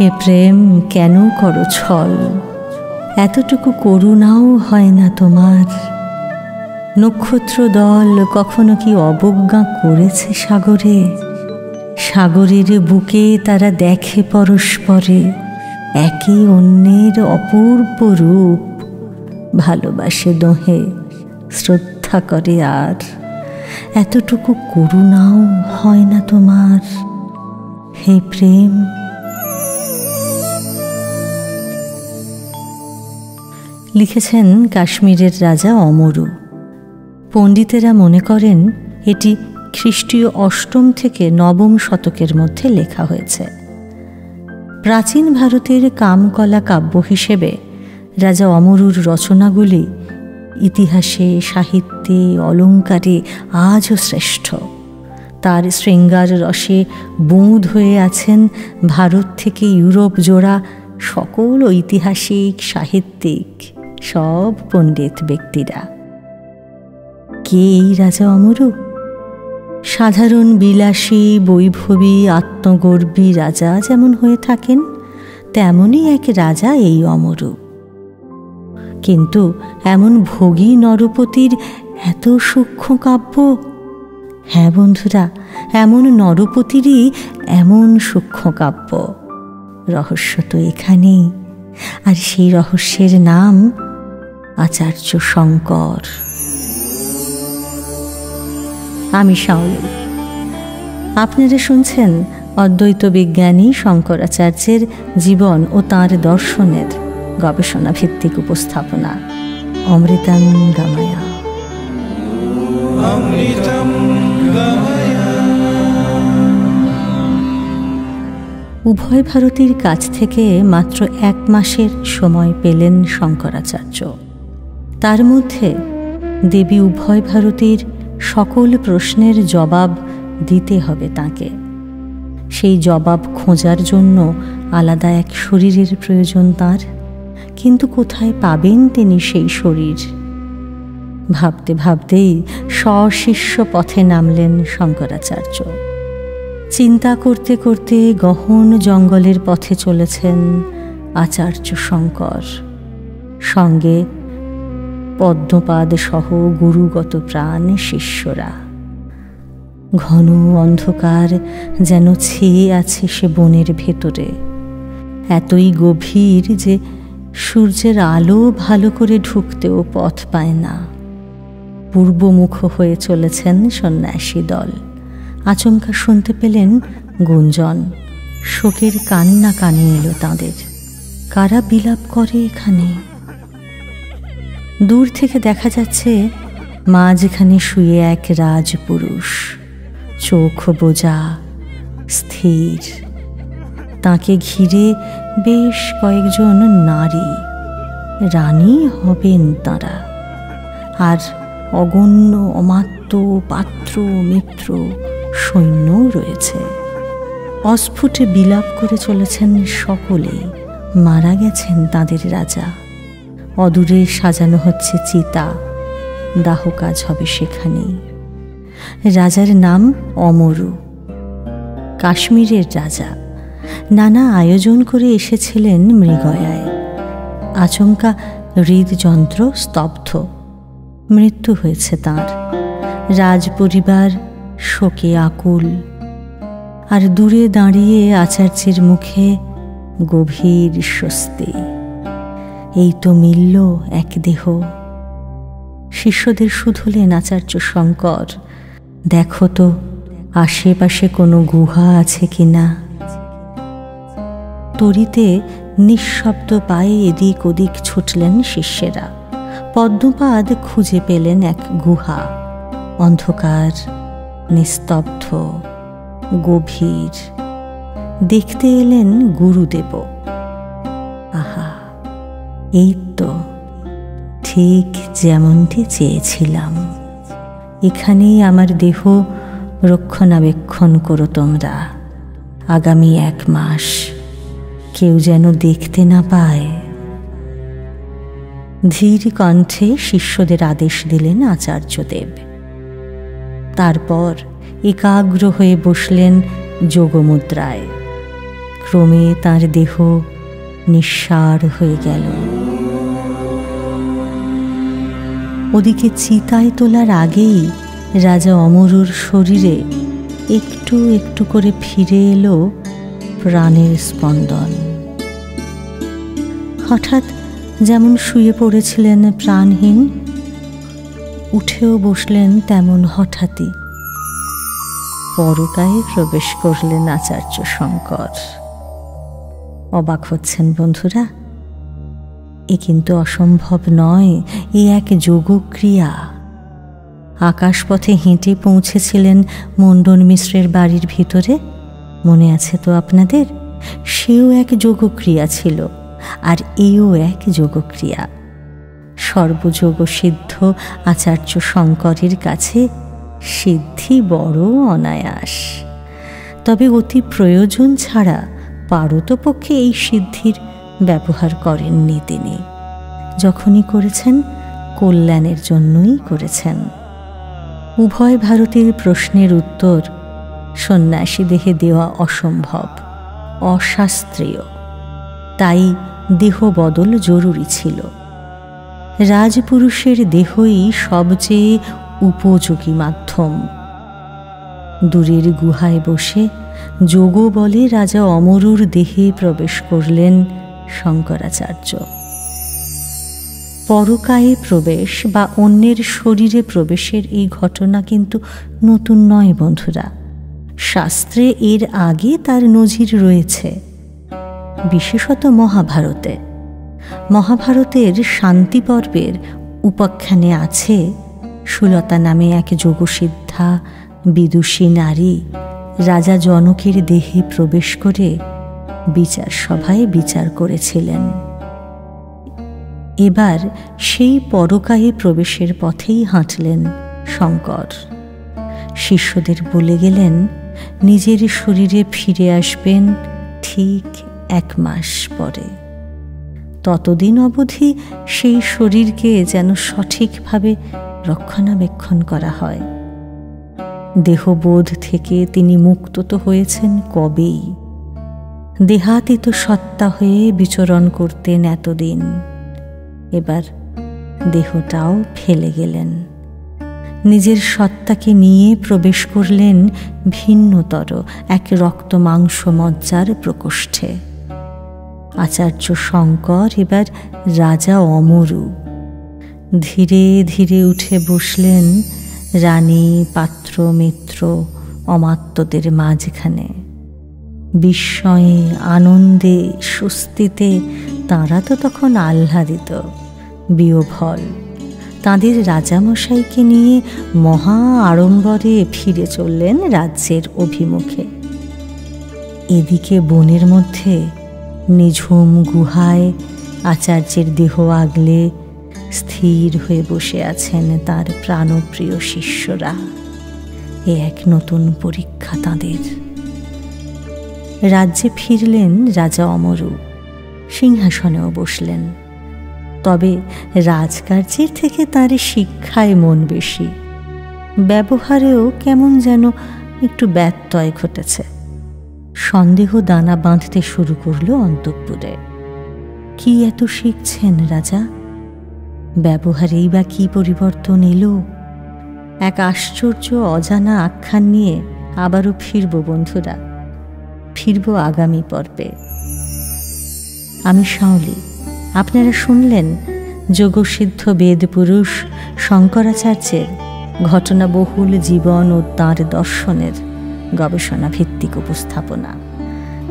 হে প্রেম, কেন করো ছল? এতটুকু করুণাও হয় না তোমার। নক্ষত্র দল কখনো কি অবজ্ঞা করেছে সাগরে? সাগরের বুকে তারা দেখে পরস্পরে, একে অন্যের অপূর্ব রূপ। ভালোবাসে দোহে, শ্রদ্ধা করে আর। এতটুকু করুণাও হয় না তোমার। হে প্রেম লিখেছেন কাশ্মীরের রাজা অমরু। পণ্ডিতেরা মনে করেন, এটি খ্রিস্টীয় অষ্টম থেকে নবম শতকের মধ্যে লেখা হয়েছে। প্রাচীন ভারতের কামকলা কাব্য হিসেবে রাজা অমরুর রচনাগুলি ইতিহাসে, সাহিত্যে, অলঙ্কারে আজও শ্রেষ্ঠ। তার শৃঙ্গার রসে বুঁদ হয়ে আছেন ভারত থেকে ইউরোপ জোড়া সকল ঐতিহাসিক, সাহিত্যিক। সব পণ্ডিত ব্যক্তিরা। কে এই রাজা অমরু? সাধারণ বিলাসী, বৈভবী, আত্মগর্বী রাজা যেমন হয়ে থাকেন, তেমনই এক রাজা এই অমরু। কিন্তু এমন ভোগী নরপতির এত সূক্ষ্ম কাব্য? হ্যাঁ বন্ধুরা, এমন নরপতিরই এমন সূক্ষ্ম কাব্য। রহস্য তো এখানেই। আর সেই রহস্যের নাম আচার্য শঙ্কর। আমি শাওলি। আপনারা শুনছেন অদ্বৈত বিজ্ঞানী শঙ্করাচার্যের জীবন ও তাঁর দর্শনের গবেষণা ভিত্তিক উপস্থাপনা অমৃতাং গামায়া। অমৃতম উভয় ভারতীর কাছ থেকে মাত্র এক মাসের সময় পেলেন শঙ্করাচার্য। তার মধ্যে দেবী উভয় ভারতীর সকল প্রশ্নের জবাব দিতে হবে তাকে। সেই জবাব খোঁজার জন্য আলাদা এক শরীরের প্রয়োজন তার, কিন্তু কোথায় পাবেন তিনি সেই শরীর? ভাবতে ভাবতেই সশিষ্য পথে নামলেন শঙ্করাচার্য। চিন্তা করতে করতে গহন জঙ্গলের পথে চলেছেন আচার্য শঙ্কর। সঙ্গে পদ্মপাদ সহ গুরুগত প্রাণ শিষ্যরা। ঘন অন্ধকার যেন ছেয়ে আছে সে বনের ভেতরে। এতই গভীর যে সূর্যের আলো ভালো করে ঢুকতেও পথ পায় না। পূর্বমুখ হয়ে চলেছেন সন্ন্যাসী দল। আচমকা শুনতে পেলেন গুঞ্জন। শোকের কান্না কানে এলো তাঁদের। কারা বিলাপ করে এখানে? দূর থেকে দেখা যাচ্ছে মা যেখানে শুয়ে এক রাজপুরুষ। চোখ বোঝা স্থির। তাকে ঘিরে বেশ কয়েকজন নারী, রানী হবেন তারা। আর অগণ্য, অমাত্য, পাত্র, মিত্র, সৈন্যও রয়েছে। অস্ফুটে বিলাপ করে চলেছেন সকলে। মারা গেছেন তাদের রাজা। অদূরে সাজানো হচ্ছে চিতা। দাহ কাজ হবে সেখানেই রাজার নাম অমরু। কাশ্মীরের রাজা। নানা আয়োজন করে এসেছিলেন মৃগয়ায়। আচমকা হৃদযন্ত্র স্তব্ধ। মৃত্যু হয়েছে তার। রাজপরিবার শোকে আকুল। আর দূরে দাঁড়িয়ে আচার্যের মুখে গভীর স্বস্তি। এই তো মিলল এক দেহ। শিষ্যদের শুধুলেন আচার্য শঙ্কর দেখো তো, আশেপাশে কোনো গুহা আছে কি না তরিতে নিঃশব্দ পায়ে এদিক ওদিক ছুটলেন শিষ্যেরা। পদ্মপাদ খুঁজে পেলেন এক গুহা। অন্ধকার, নিস্তব্ধ, গভীর। দেখতে এলেন গুরুদেব। আহা! এই তো ঠিক যেমনটি চেয়েছিলাম। এখানেই আমার দেহ রক্ষণাবেক্ষণ করো তোমরা। আগামী এক মাস কেউ যেন দেখতে না পায়। ধীর কণ্ঠে শিষ্যদের আদেশ দিলেন আচার্যদেব। তারপর একাগ্র হয়ে বসলেন যোগমুদ্রায়। ক্রমে তার দেহ নিঃসার হয়ে গেল। ওদিকে চিতায় তোলার আগেই রাজা অমরুর শরীরে একটু একটু করে ফিরে এলো প্রাণের স্পন্দন। হঠাৎ যেমন শুয়ে পড়েছিলেন প্রাণহীন, উঠেও বসলেন তেমন হঠাৎই। পরকায়ে প্রবেশ করলেন আচার্য শঙ্কর। অবাক হচ্ছেন বন্ধুরা কিন্তু অসম্ভব নয়, এ এক যোগক্রিয়া। আকাশপথে হেঁটে পৌঁছেছিলেন মণ্ডন মিশ্রের বাড়ির ভিতরে? মনে আছে তো আপনাদের? সেও এক যোগক্রিয়া ছিল, আর এও এক যোগক্রিয়া। সর্বযোগ সিদ্ধ আচার্য শঙ্করের কাছে সিদ্ধি বড় অনায়াস। তবে অতি প্রয়োজন ছাড়া পারতপক্ষে এই সিদ্ধির ব্যবহার করেননি তিনি। যখনই করেছেন, কল্যাণের জন্যই করেছেন। উভয় ভারতের প্রশ্নের উত্তর, সন্ন্যাসী দেহে দেওয়া অসম্ভব, অশাস্ত্রীয়। তাই দেহ বদল জরুরি ছিল। রাজপুরুষের দেহই সবচেয়ে উপযোগী মাধ্যম। দূরের গুহায় বসে যোগ বলে রাজা অমরুর দেহে প্রবেশ করলেন শঙ্করাচার্য। পরকায়ে প্রবেশ বা অন্যের শরীরে প্রবেশের এই ঘটনা কিন্তু নতুন নয় বন্ধুরা। শাস্ত্রে এর আগে তার নজির রয়েছে। বিশেষত মহাভারতে। মহাভারতের শান্তি পর্বের উপাখ্যানে আছে সুলতা নামে এক যোগসিদ্ধা, বিদুষী নারী রাজা জনকের দেহে প্রবেশ করে বিচার সভায় বিচার করেছিলেন। এবার সেই পরকায়ে প্রবেশের পথেই হাঁটলেন শঙ্কর। শিষ্যদের বলে গেলেন, নিজের শরীরে ফিরে আসবেন ঠিক এক মাস পরে। ততদিন অবধি সেই শরীরকে যেন সঠিকভাবে রক্ষণাবেক্ষণ করা হয়। দেহবোধ থেকে তিনি মুক্ত তো হয়েছেন কবেই? দেহাতীত সত্তা হয়ে বিচরণ করতেন এতদিন। এবার দেহটাও ফেলে গেলেন। নিজের সত্তাকে নিয়ে প্রবেশ করলেন ভিন্নতর এক রক্ত মাংস মজ্জার প্রকোষ্ঠে। আচার্য শঙ্কর এবার রাজা অমরু। ধীরে ধীরে উঠে বসলেন রানী, পাত্র, মিত্র, অমাত্যদের মাঝখানে। বিস্ময়ে, আনন্দে, স্বস্তিতে তাঁরা তো তখন আহ্লাদিত বিয়োভল তাঁদের রাজামশাইকে নিয়ে মহা আড়ম্বরে ফিরে চললেন রাজ্যের অভিমুখে। এদিকে বনের মধ্যে নিঝুম গুহায় আচার্যের দেহ আগলে স্থির হয়ে বসে আছেন তার প্রাণপ্রিয় শিষ্যরা। এ এক নতুন পরীক্ষা তাঁদের। রাজ্যে ফিরলেন রাজা অমরু। সিংহাসনেও বসলেন। তবে রাজকার্যের থেকে তার শিক্ষায় মন বেশি। ব্যবহারেও কেমন যেন একটু ব্যত্যয় ঘটেছে। সন্দেহ দানা বাঁধতে শুরু করল অন্তঃপুরে। কি এত শিখছেন রাজা? ব্যবহারেই বা কি পরিবর্তন এলো? এক আশ্চর্য অজানা আখ্যান নিয়ে আবারও ফিরব বন্ধুরা। ফিরব আগামী পর্বে। আমি শাওলি। আপনারা শুনলেন যোগসিদ্ধ বেদ পুরুষ শঙ্করাচার্যের ঘটনাবহুল জীবন ও তাঁর দর্শনের গবেষণা ভিত্তিক উপস্থাপনা।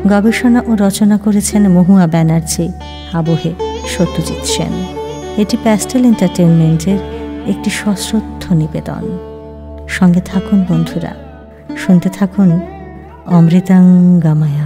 গবেষণা ও রচনা করেছেন মহুয়া ব্যানার্জি, আবহে সত্যজিৎ সেন। এটি প্যাস্টেল এন্টারটেনমেন্টের একটি সশ্রদ্ধ নিবেদন। সঙ্গে থাকুন বন্ধুরা। শুনতে থাকুন अमृतं गमय